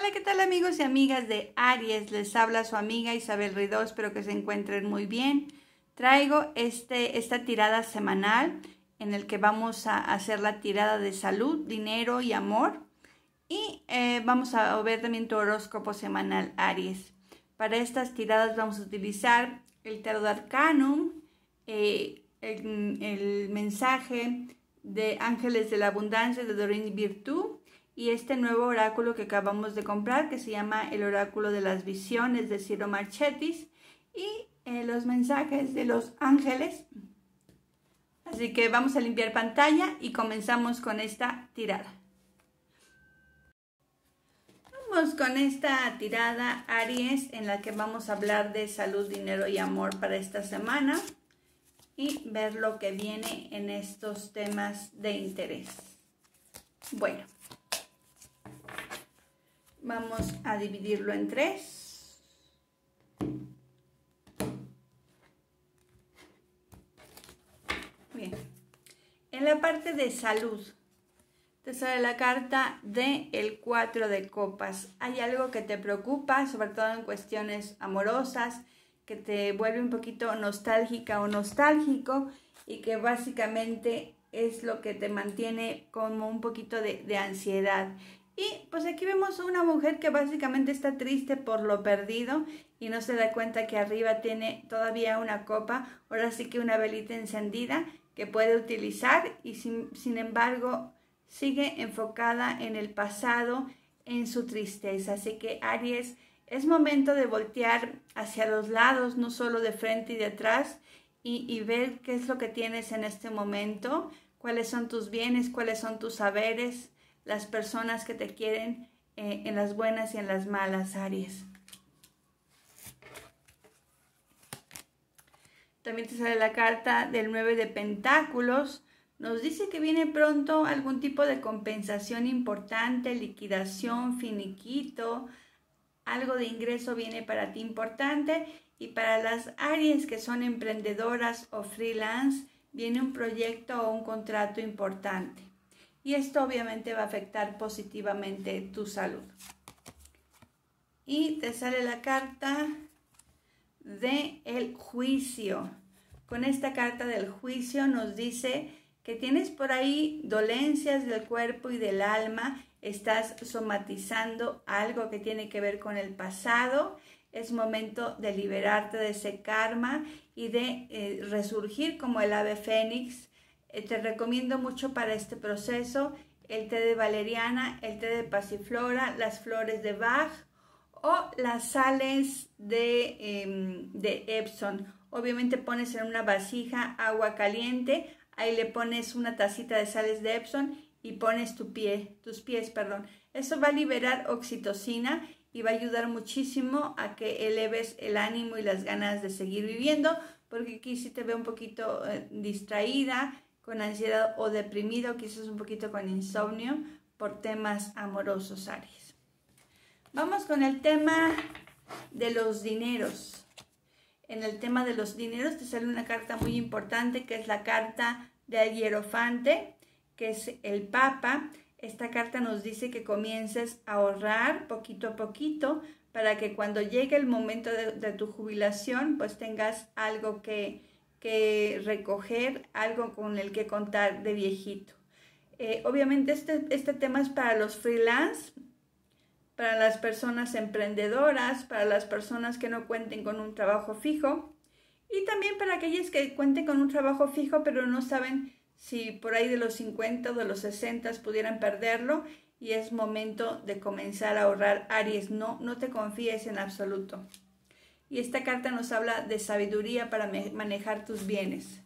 Hola, ¿qué tal amigos y amigas de Aries? Les habla su amiga Isabel Ridó, espero que se encuentren muy bien. Traigo este, esta tirada semanal en el que vamos a hacer la tirada de salud, dinero y amor. Y eh, vamos a ver también tu horóscopo semanal Aries. Para estas tiradas vamos a utilizar el tarot arcanum, eh, el, el, mensaje de ángeles de la abundancia de Doreen Virtú y este nuevo oráculo que acabamos de comprar que se llama el oráculo de las visiones de Ciro Marchetis y eh, los mensajes de los ángeles. Así que vamos a limpiar pantalla y comenzamos con esta tirada. Vamos con esta tirada Aries en la que vamos a hablar de salud, dinero y amor para esta semana y ver lo que viene en estos temas de interés. Bueno, Vamos a dividirlo en tres. Bien. En la parte de salud, te sale la carta de el 4 de copas. Hay algo que te preocupa, sobre todo en cuestiones amorosas, que te vuelve un poquito nostálgica o nostálgico y que básicamente es lo que te mantiene como un poquito de ansiedad. Y pues aquí vemos una mujer que básicamente está triste por lo perdido y no se da cuenta que arriba tiene todavía una copa, ahora sí que una velita encendida que puede utilizar y sin, sin embargo sigue enfocada en el pasado, en su tristeza. Así que Aries, es momento de voltear hacia los lados, no solo de frente y de atrás, y, y ver qué es lo que tienes en este momento, cuáles son tus bienes, cuáles son tus saberes, las personas que te quieren eh, en las buenas y en las malas, Aries. También te sale la carta del 9 de Pentáculos. Nos dice que viene pronto algún tipo de compensación importante, liquidación, finiquito, algo de ingreso viene para ti importante. Y para las Aries que son emprendedoras o freelance, viene un proyecto o un contrato importante y esto obviamente va a afectar positivamente tu salud. Y te sale la carta de el juicio. Con esta carta del juicio nos dice que tienes por ahí dolencias del cuerpo y del alma, estás somatizando algo que tiene que ver con el pasado, es momento de liberarte de ese karma y de eh, resurgir como el ave fénix eh, te recomiendo mucho para este proceso el té de valeriana, el té de pasiflora, las flores de Bach o las sales de, em, de Epson. Obviamente pones en una vasija agua caliente, ahí le pones una tacita de sales de Epson y pones tu pie, tus pies, perdón. Eso va a liberar oxitocina y va a ayudar muchísimo a que eleves el ánimo y las ganas de seguir viviendo, porque aquí sí te veo un poquito eh, distraída, con ansiedad o deprimido, quizás un poquito con insomnio por temas amorosos, Aries. Vamos con el tema de los dineros. En el tema de los dineros te sale una carta muy importante que es la carta del hierofante, que es el Papa. Esta carta nos dice que comiences a ahorrar poquito a poquito para que cuando llegue el momento de, de tu jubilación, pues tengas algo que, que recoger, algo con el que contar de viejito. Eh, obviamente este, este tema es para los freelance, para las personas emprendedoras, para las personas que no cuenten con un trabajo fijo y también para aquellas que cuenten con un trabajo fijo pero no saben si por ahí de los 50 o de los 60 pudieran perderlo y es momento de comenzar a ahorrar. Aries, no, no te confíes en absoluto y esta carta nos habla de sabiduría para manejar tus bienes.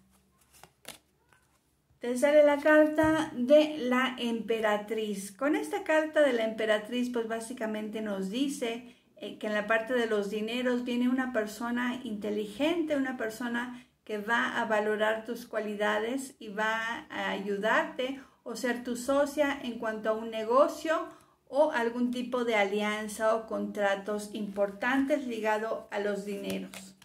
Te sale la carta de la emperatriz. Con esta carta de la emperatriz, pues básicamente nos dice eh, que en la parte de los dineros viene una persona inteligente, una persona que va a valorar tus cualidades y va a ayudarte o ser tu socia en cuanto a un negocio o algún tipo de alianza o contratos importantes ligado a los dineros.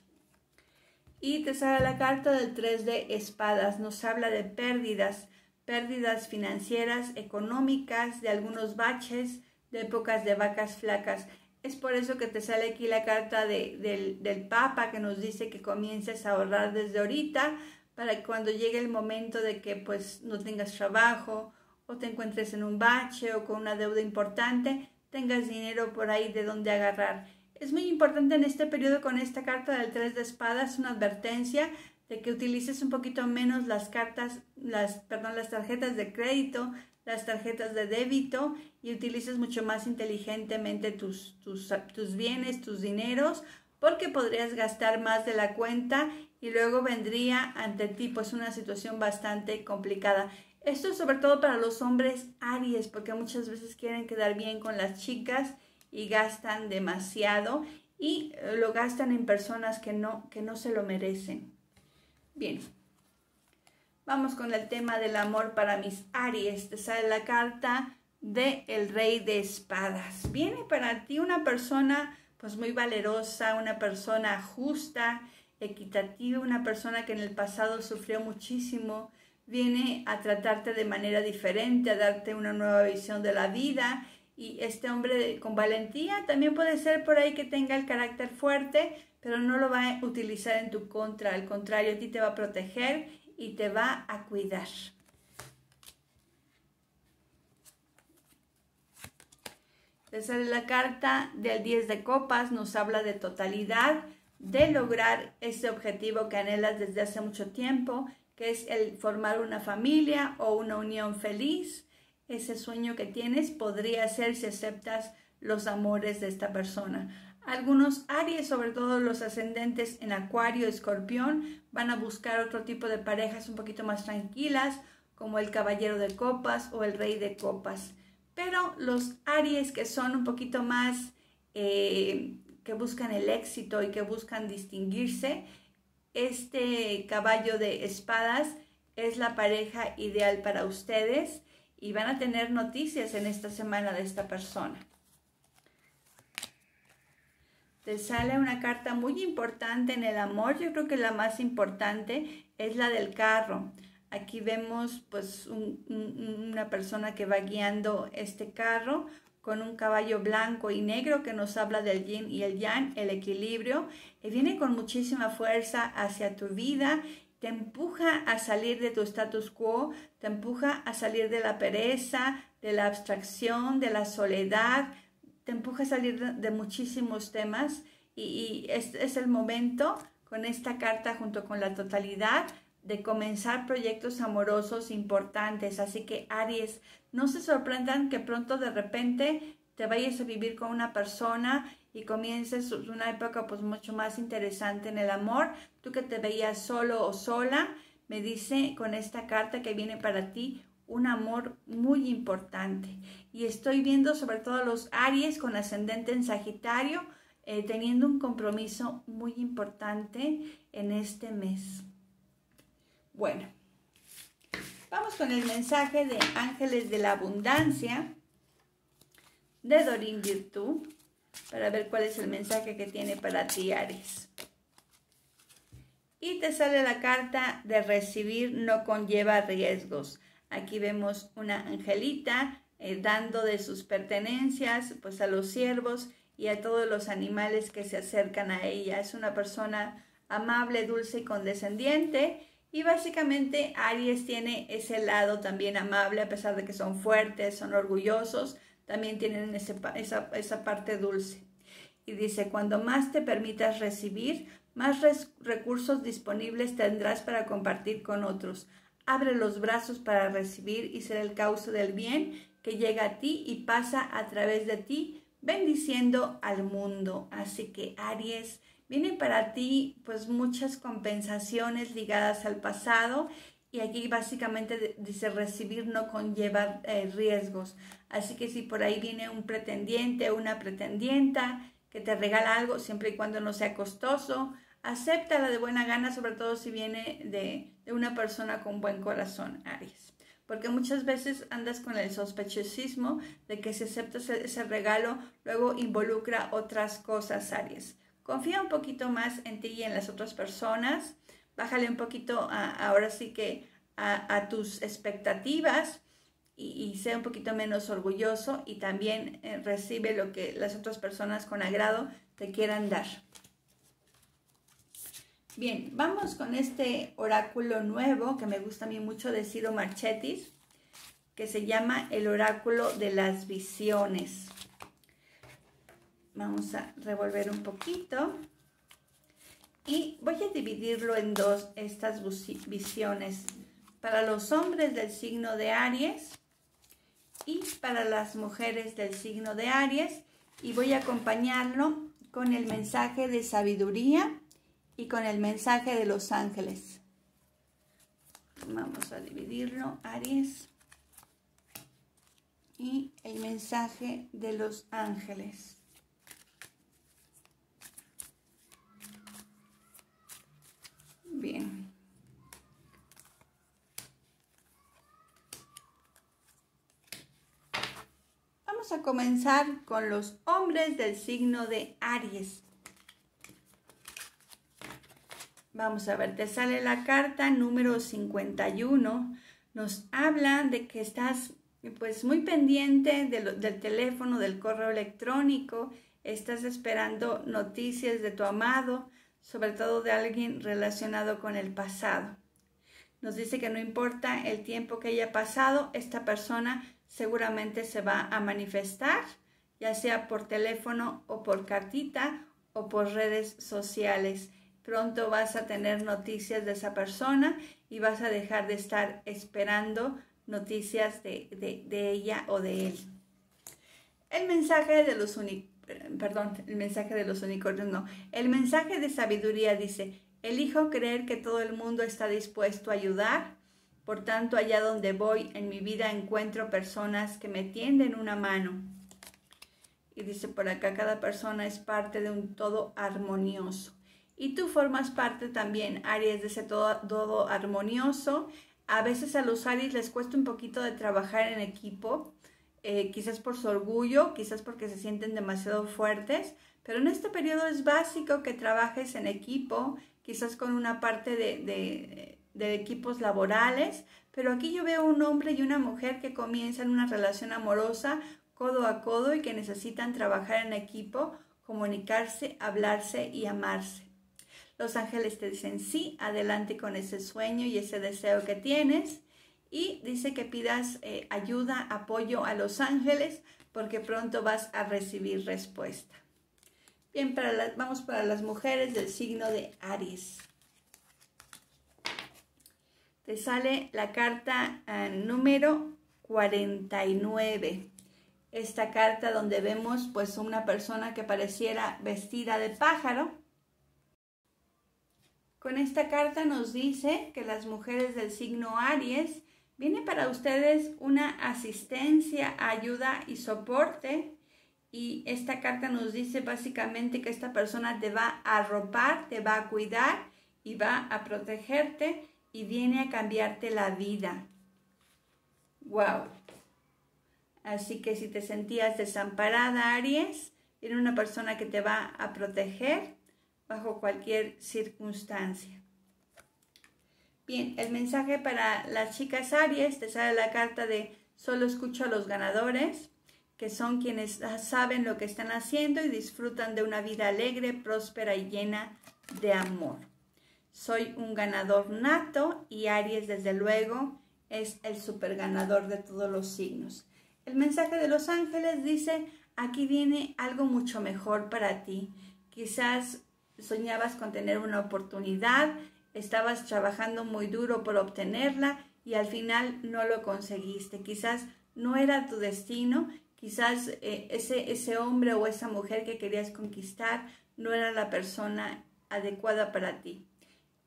Y te sale la carta del 3 de espadas, nos habla de pérdidas, pérdidas financieras, económicas, de algunos baches, de épocas de vacas flacas. Es por eso que te sale aquí la carta del, del Papa que nos dice que comiences a ahorrar desde ahorita para que cuando llegue el momento de que pues no tengas trabajo o te encuentres en un bache o con una deuda importante, tengas dinero por ahí de donde agarrar. Es muy importante en este periodo con esta carta del tres de espadas una advertencia de que utilices un poquito menos las cartas, las, perdón, las tarjetas de crédito, las tarjetas de débito y utilices mucho más inteligentemente tus, tus, tus bienes, tus dineros, porque podrías gastar más de la cuenta y luego vendría ante ti pues una situación bastante complicada. Esto sobre todo para los hombres Aries, porque muchas veces quieren quedar bien con las chicas y gastan demasiado y eh, lo gastan en personas que no, que no se lo merecen. Bien, vamos con el tema del amor para mis Aries. Te sale la carta de el rey de espadas. Viene para ti una persona pues muy valerosa, una persona justa, equitativa, una persona que en el pasado sufrió muchísimo, viene a tratarte de manera diferente, a darte una nueva visión de la vida. Y este hombre con valentía también puede ser por ahí que tenga el carácter fuerte, pero no lo va a utilizar en tu contra. Al contrario, a ti te va a proteger y te va a cuidar. Te sale la carta del 10 de copas, nos habla de totalidad, de lograr ese objetivo que anhelas desde hace mucho tiempo, que es el formar una familia o una unión feliz. Ese sueño que tienes podría ser si aceptas los amores de esta persona. Algunos Aries, sobre todo los ascendentes en Acuario, Escorpión, van a buscar otro tipo de parejas un poquito más tranquilas, como el Caballero de Copas o el Rey de Copas. Pero los Aries que son un poquito más eh, que buscan el éxito y que buscan distinguirse, este caballo de espadas es la pareja ideal para ustedes y van a tener noticias en esta semana de esta persona. Te sale una carta muy importante en el amor, yo creo que la más importante es la del carro. Aquí vemos pues una persona que va guiando este carro con un caballo blanco y negro que nos habla del yin y el yang, el equilibrio, y viene con muchísima fuerza hacia tu vida, te empuja a salir de tu status quo, te empuja a salir de la pereza, de la abstracción, de la soledad, te empuja a salir de, muchísimos temas y, y este es el momento con esta carta junto con la totalidad de comenzar proyectos amorosos importantes. Así que Aries, no se sorprendan que pronto de repente te vayas a vivir con una persona y comiences una época pues mucho más interesante en el amor. Tú que te veías solo o sola, me dice con esta carta que viene para ti un amor muy importante. Y estoy viendo sobre todo los Aries con ascendente en Sagitario, eh, teniendo un compromiso muy importante en este mes. Bueno, vamos con el mensaje de Ángeles de la Abundancia de Dorín Virtud para ver cuál es el mensaje que tiene para ti, Aries. Y te sale la carta de recibir no conlleva riesgos. Aquí vemos una angelita eh, dando de sus pertenencias pues a los siervos y a todos los animales que se acercan a ella. Es una persona amable, dulce y condescendiente y básicamente Aries tiene ese lado también amable, a pesar de que son fuertes, son orgullosos, también tienen esa, esa parte dulce. Y dice, cuando más te permitas recibir, más recursos disponibles tendrás para compartir con otros. Abre los brazos para recibir y ser el cauce del bien que llega a ti y pasa a través de ti, bendiciendo al mundo. Así que Aries, Vienen para ti pues muchas compensaciones ligadas al pasado y aquí básicamente dice recibir no conlleva eh, riesgos. Así que si por ahí viene un pretendiente o una pretendienta que te regala algo siempre y cuando no sea costoso, acéptala de buena gana, sobre todo si viene de, de una persona con buen corazón, Aries. Porque muchas veces andas con el sospechosismo de que si aceptas ese regalo, luego involucra otras cosas, Aries. Confía un poquito más en ti y en las otras personas. Bájale un poquito ahora sí que a, tus expectativas y, sea un poquito menos orgulloso y también eh, recibe lo que las otras personas con agrado te quieran dar. Bien, vamos con este oráculo nuevo que me gusta a mí mucho de Ciro Marchetis, que se llama el oráculo de las visiones. Vamos a revolver un poquito y voy a dividirlo en dos, estas visiones. Para los hombres del signo de Aries y para las mujeres del signo de Aries y voy a acompañarlo con el mensaje de sabiduría y con el mensaje de los ángeles. Vamos a dividirlo, Aries. Y el mensaje de los ángeles. Bien. Vamos a comenzar con los hombres del signo de Aries. Vamos a ver, te sale la carta número 51. Nos habla de que estás pues muy pendiente del teléfono, del correo electrónico, estás esperando noticias de tu amado, sobre todo de alguien relacionado con el pasado. Nos dice que no importa el tiempo que haya pasado, esta persona seguramente se va a manifestar, ya sea por teléfono o por cartita o por redes sociales. Pronto vas a tener noticias de esa persona y vas a dejar de estar esperando noticias de, ella o de él. El mensaje de los perdón, el mensaje de los unicornios no. El mensaje de sabiduría dice, elijo creer que todo el mundo está dispuesto a ayudar. Por tanto, allá donde voy en mi vida encuentro personas que me tienden una mano. Y dice por acá, cada persona es parte de un todo armonioso y tú formas parte también, Aries, de ese todo, armonioso. A veces a los Aries les cuesta un poquito de trabajar en equipo, eh, quizás por su orgullo, quizás porque se sienten demasiado fuertes, pero en este periodo es básico que trabajes en equipo, quizás con una parte de, de equipos laborales, pero aquí yo veo un hombre y una mujer que comienzan una relación amorosa codo a codo y que necesitan trabajar en equipo, comunicarse, hablarse y amarse. Los ángeles te dicen sí, adelante con ese sueño y ese deseo que tienes. Y dice que pidas eh, ayuda, apoyo a los ángeles porque pronto vas a recibir respuesta. Bien, para vamos para las mujeres del signo de Aries. Te sale la carta eh, número 49. Esta carta donde vemos pues una persona que pareciera vestida de pájaro con esta carta nos dice que las mujeres del signo Aries viene para ustedes una asistencia, ayuda y soporte. Y esta carta nos dice básicamente que esta persona te va a arropar, te va a cuidar y va a protegerte y viene a cambiarte la vida. Wow. Así que si te sentías desamparada, Aries, viene una persona que te va a proteger bajo cualquier circunstancia. Bien, el mensaje para las chicas Aries, te sale la carta de solo escucho a los ganadores, que son quienes saben lo que están haciendo y disfrutan de una vida alegre, próspera y llena de amor. Soy un ganador nato y Aries desde luego es el super ganador de todos los signos. El mensaje de los ángeles dice, aquí viene algo mucho mejor para ti. Quizás soñabas con tener una oportunidad, estabas trabajando muy duro por obtenerla y al final no lo conseguiste. Quizás no era tu destino, quizás eh, ese, ese hombre o esa mujer que querías conquistar no era la persona adecuada para ti.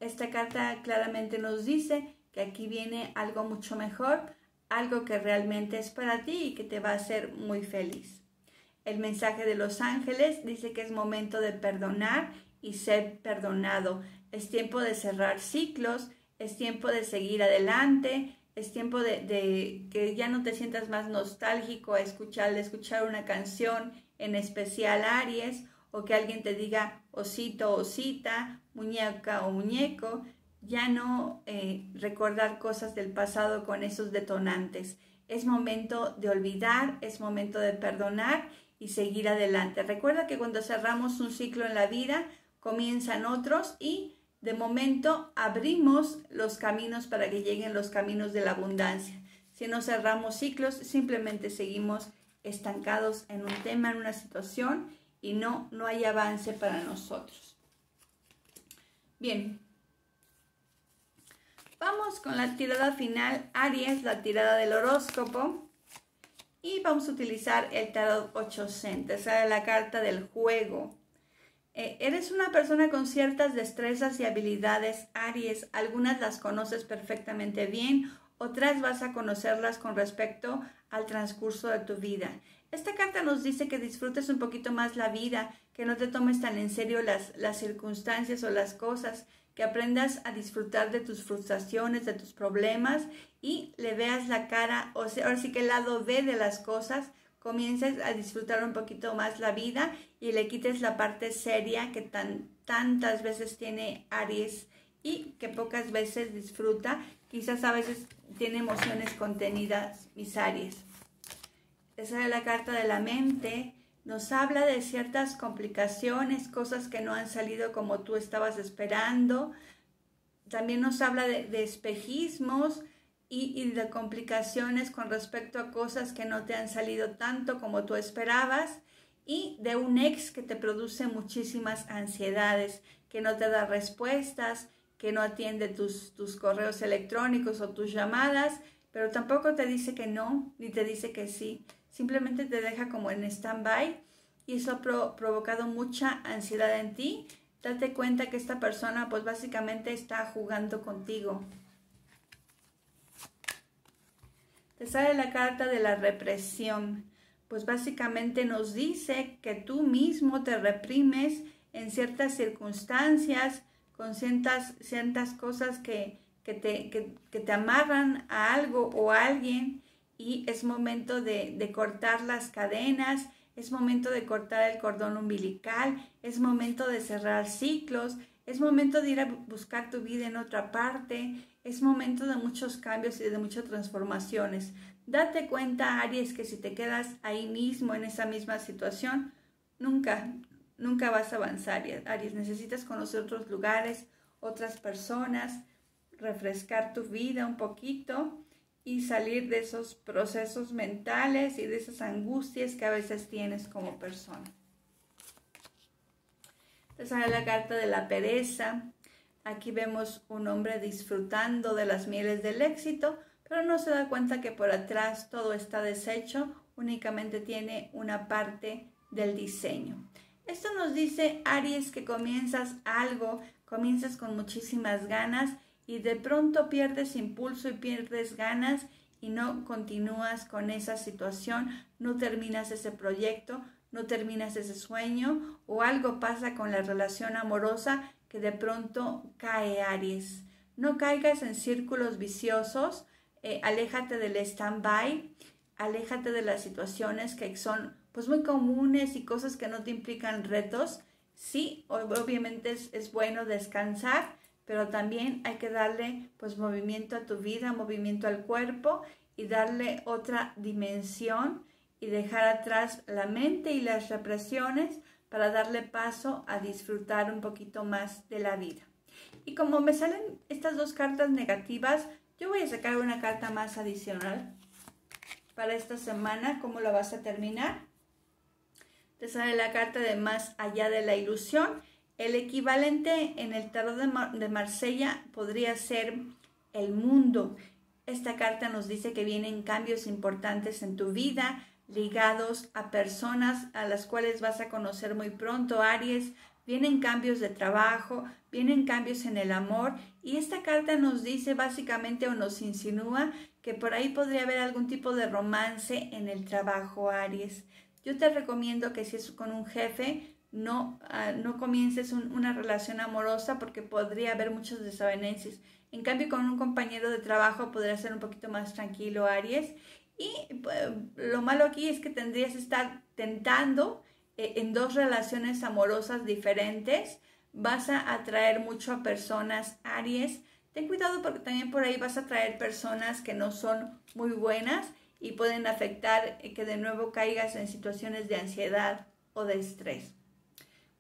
Esta carta claramente nos dice que aquí viene algo mucho mejor, algo que realmente es para ti y que te va a hacer muy feliz. El mensaje de los ángeles dice que es momento de perdonar y ser perdonado. Es tiempo de cerrar ciclos, es tiempo de seguir adelante, es tiempo de, que ya no te sientas más nostálgico a escuchar, escuchar una canción, en especial Aries, o que alguien te diga osito, osita, muñeca o muñeco, ya no eh, recordar cosas del pasado con esos detonantes. es momento de olvidar, es momento de perdonar y seguir adelante. Recuerda que cuando cerramos un ciclo en la vida, comienzan otros y de momento abrimos los caminos para que lleguen los caminos de la abundancia. Si no cerramos ciclos, simplemente seguimos estancados en un tema, en una situación y no, no hay avance para nosotros. Bien, vamos con la tirada final, Aries, la tirada del horóscopo. Y vamos a utilizar el tarot 8 sale la carta del juego. Eh, eres una persona con ciertas destrezas y habilidades, Aries. Algunas las conoces perfectamente bien, otras vas a conocerlas con respecto al transcurso de tu vida. Esta carta nos dice que disfrutes un poquito más la vida, que no te tomes tan en serio las, las circunstancias o las cosas, que aprendas a disfrutar de tus frustraciones, de tus problemas y le veas la cara, o sea, ahora sí que el lado B de las cosas, comiences a disfrutar un poquito más la vida y le quites la parte seria que tan, tantas veces tiene Aries y que pocas veces disfruta. Quizás a veces tiene emociones contenidas, mis Aries. Esa es la carta de la mente. Nos habla de ciertas complicaciones, cosas que no han salido como tú estabas esperando. También nos habla de, espejismos y, y de complicaciones con respecto a cosas que no te han salido tanto como tú esperabas y de un ex que te produce muchísimas ansiedades, que no te da respuestas, que no atiende tus, tus, correos electrónicos o tus llamadas, pero tampoco te dice que no, ni te dice que sí simplemente te deja como en stand-by y eso ha provocado mucha ansiedad en ti. Date cuenta que esta persona pues básicamente está jugando contigo. Te sale la carta de la represión. Pues básicamente nos dice que tú mismo te reprimes en ciertas circunstancias, con ciertas, cosas que, que, te, que te amarran a algo o a alguien y es momento de, cortar las cadenas, es momento de cortar el cordón umbilical, es momento de cerrar ciclos, es momento de ir a buscar tu vida en otra parte, es momento de muchos cambios y de muchas transformaciones. Date cuenta, Aries, que si te quedas ahí mismo, en esa misma situación, nunca, nunca vas a avanzar, Aries. Necesitas conocer otros lugares, otras personas, refrescar tu vida un poquito y salir de esos procesos mentales y de esas angustias que a veces tienes como persona. Te sale la carta de la pereza. Aquí vemos un hombre disfrutando de las mieles del éxito, pero no se da cuenta que por atrás todo está deshecho, únicamente tiene una parte del diseño. Esto nos dice Aries que comienzas algo, comienzas con muchísimas ganas y de pronto pierdes impulso y pierdes ganas y no continúas con esa situación, no terminas ese proyecto, no terminas ese sueño o algo pasa con la relación amorosa que de pronto cae Aries. No caigas en círculos viciosos, eh, aléjate del stand-by, aléjate de las situaciones que son pues muy comunes y cosas que no te implican retos. Sí, obviamente es, es bueno descansar, pero también hay que darle pues movimiento a tu vida, movimiento al cuerpo y darle otra dimensión y dejar atrás la mente y las represiones para darle paso a disfrutar un poquito más de la vida. Y como me salen estas dos cartas negativas, yo voy a sacar una carta más adicional para esta semana. ¿Cómo la vas a terminar? Te sale la carta de más allá de la ilusión el equivalente en el tarot de, Marsella podría ser el mundo. Esta carta nos dice que vienen cambios importantes en tu vida ligados a personas a las cuales vas a conocer muy pronto, Aries. Vienen cambios de trabajo, vienen cambios en el amor y esta carta nos dice básicamente o nos insinúa que por ahí podría haber algún tipo de romance en el trabajo, Aries. Yo te recomiendo que si es con un jefe, no, ah, no comiences una relación amorosa porque podría haber muchos desavenencias. En cambio, con un compañero de trabajo podría ser un poquito más tranquilo, Aries. Y pues, lo malo aquí es que tendrías que estar tentando eh, en dos relaciones amorosas diferentes. Vas a atraer mucho a personas, Aries. Ten cuidado porque también por ahí vas a atraer personas que no son muy buenas y pueden afectar eh, que de nuevo caigas en situaciones de ansiedad o de estrés.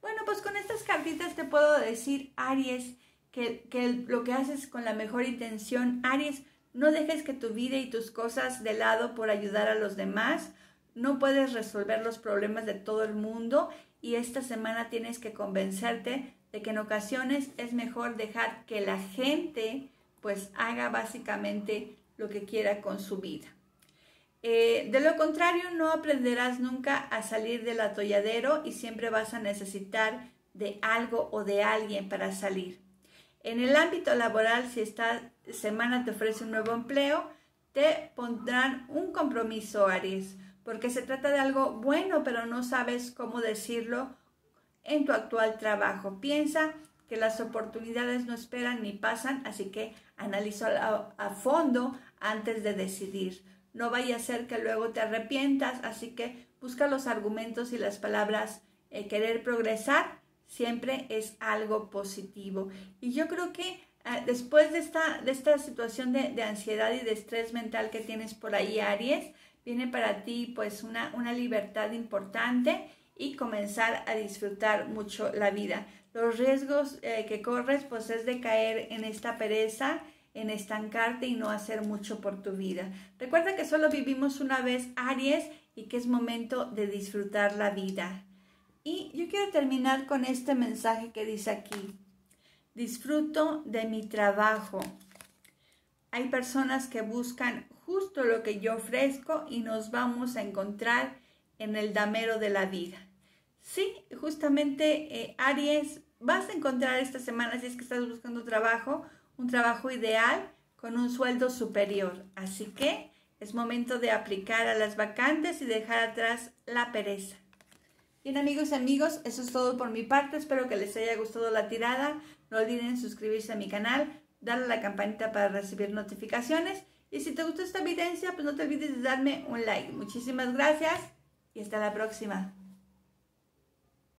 Bueno, pues con estas cartitas te puedo decir, Aries, que, que lo que haces con la mejor intención, Aries, no dejes que tu vida y tus cosas de lado por ayudar a los demás. No puedes resolver los problemas de todo el mundo y esta semana tienes que convencerte de que en ocasiones es mejor dejar que la gente pues haga básicamente lo que quiera con su vida. Eh, de lo contrario, no aprenderás nunca a salir del atolladero y siempre vas a necesitar de algo o de alguien para salir. En el ámbito laboral, si esta semana te ofrece un nuevo empleo, te pondrán un compromiso, Aries, porque se trata de algo bueno, pero no sabes cómo decirlo en tu actual trabajo. Piensa que las oportunidades no esperan ni pasan, así que analiza a, fondo antes de decidir. No vaya a ser que luego te arrepientas, así que busca los argumentos y las palabras. Eh, querer progresar siempre es algo positivo. Y yo creo que después de esta, de esta situación de, de, ansiedad y de estrés mental que tienes por ahí, Aries, viene para ti pues una, una libertad importante y comenzar a disfrutar mucho la vida. Los riesgos eh, que corres pues es de caer en esta pereza, en estancarte y no hacer mucho por tu vida. Recuerda que solo vivimos una vez Aries y que es momento de disfrutar la vida. Y yo quiero terminar con este mensaje que dice aquí. Disfruto de mi trabajo. Hay personas que buscan justo lo que yo ofrezco y nos vamos a encontrar en el damero de la vida. Sí, justamente eh, Aries, vas a encontrar esta semana, si es que estás buscando trabajo, un trabajo ideal con un sueldo superior. Así que es momento de aplicar a las vacantes y dejar atrás la pereza. Bien amigos y amigos, eso es todo por mi parte. Espero que les haya gustado la tirada. No olviden suscribirse a mi canal, darle a la campanita para recibir notificaciones. Y si te gustó esta evidencia, pues no te olvides de darme un like. Muchísimas gracias y hasta la próxima.